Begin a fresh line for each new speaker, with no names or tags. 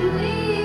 believe.